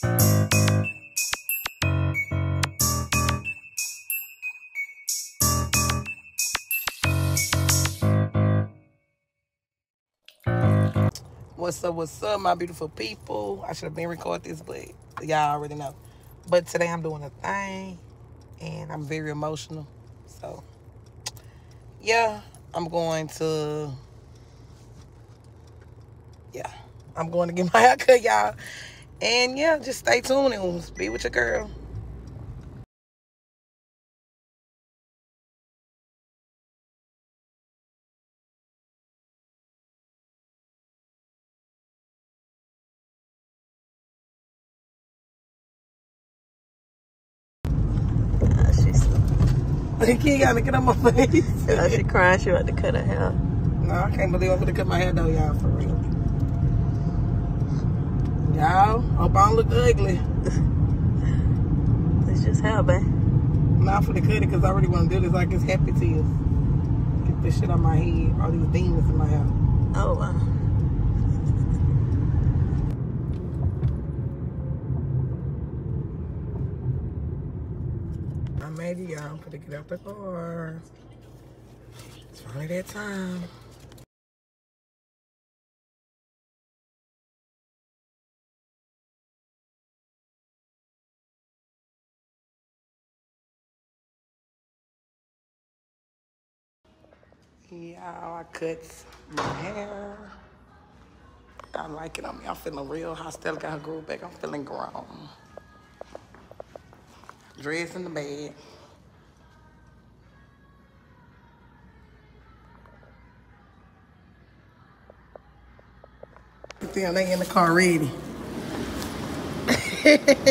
What's up, what's up, my beautiful people? I should have been recording this, but y'all already know. But today I'm doing a thing, and I'm very emotional. So, yeah, I'm going to, yeah, I'm going to get my haircut, y'all. And yeah, just stay tuned and be with your girl. She's, The kid got to get on my face. uh, she crying. She about to cut her hair. No, I can't believe I'm gonna cut my hair though, y'all, for real. Y'all, hope I don't look ugly. It's just hair, babe. Not for the cut it, because I really want to do this like it's happy tears. Get this shit on my head, all these demons in my hair. Oh, wow. I made it, y'all. I'm gonna get out the car. It's finally that time. Y'all, oh, I cut my hair. I like it on me. I'm feeling real hostile. Got her groove back. I'm feeling grown. Dress in the bed. Damn, they in the car ready.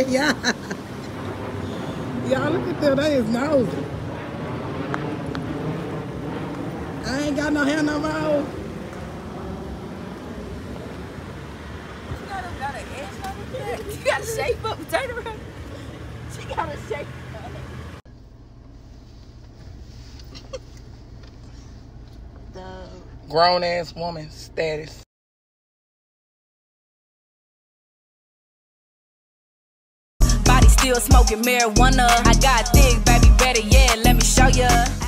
yeah. Y'all look at them, they is nosy. I ain't got no hair no more. You gotta shape up, turn around. She gotta shape up. The Grown ass woman status. Body still smoking marijuana. I got thick, baby, better yeah, let me show ya.